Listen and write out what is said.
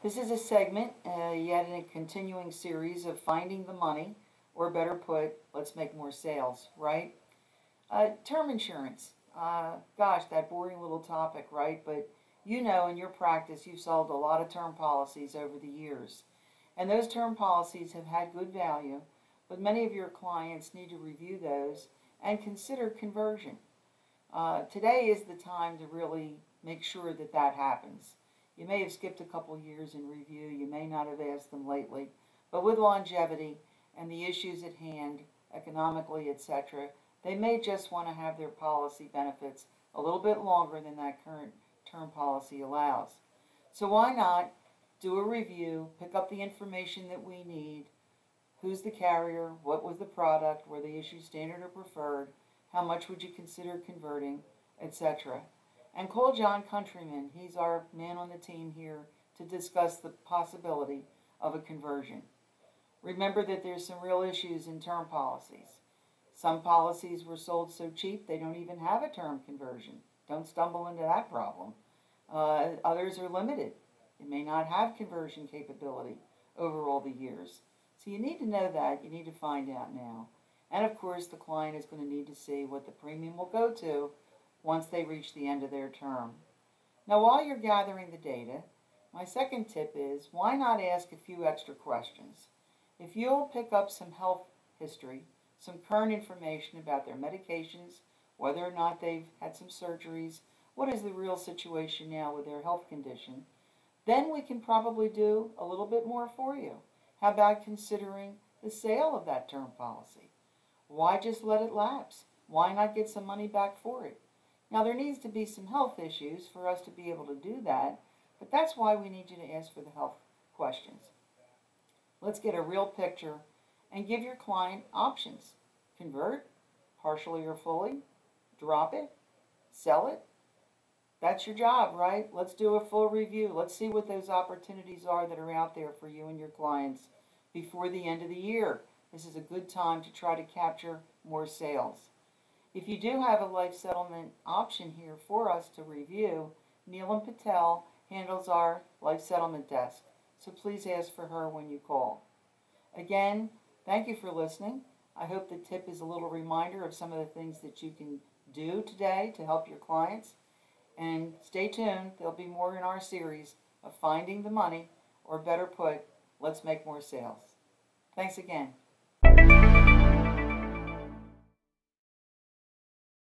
This is a segment, uh, yet in a continuing series of finding the money, or better put, let's make more sales, right? Uh, term insurance. Uh, gosh, that boring little topic, right? But you know in your practice you've sold a lot of term policies over the years. And those term policies have had good value, but many of your clients need to review those and consider conversion. Uh, today is the time to really make sure that that happens. You may have skipped a couple years in review, you may not have asked them lately, but with longevity and the issues at hand, economically, etc., they may just want to have their policy benefits a little bit longer than that current term policy allows. So why not do a review, pick up the information that we need, who's the carrier, what was the product, were the issues standard or preferred, how much would you consider converting, etc. And call John Countryman, he's our man on the team here, to discuss the possibility of a conversion. Remember that there's some real issues in term policies. Some policies were sold so cheap they don't even have a term conversion. Don't stumble into that problem. Uh, others are limited. It may not have conversion capability over all the years. So you need to know that. You need to find out now. And of course, the client is going to need to see what the premium will go to once they reach the end of their term. Now, while you're gathering the data, my second tip is why not ask a few extra questions? If you'll pick up some health history, some current information about their medications, whether or not they've had some surgeries, what is the real situation now with their health condition, then we can probably do a little bit more for you. How about considering the sale of that term policy? Why just let it lapse? Why not get some money back for it? Now, there needs to be some health issues for us to be able to do that, but that's why we need you to ask for the health questions. Let's get a real picture and give your client options. Convert, partially or fully, drop it, sell it. That's your job, right? Let's do a full review. Let's see what those opportunities are that are out there for you and your clients before the end of the year. This is a good time to try to capture more sales. If you do have a life settlement option here for us to review, Neelam Patel handles our life settlement desk. So please ask for her when you call. Again, thank you for listening. I hope the tip is a little reminder of some of the things that you can do today to help your clients. And stay tuned, there'll be more in our series of finding the money, or better put, let's make more sales. Thanks again.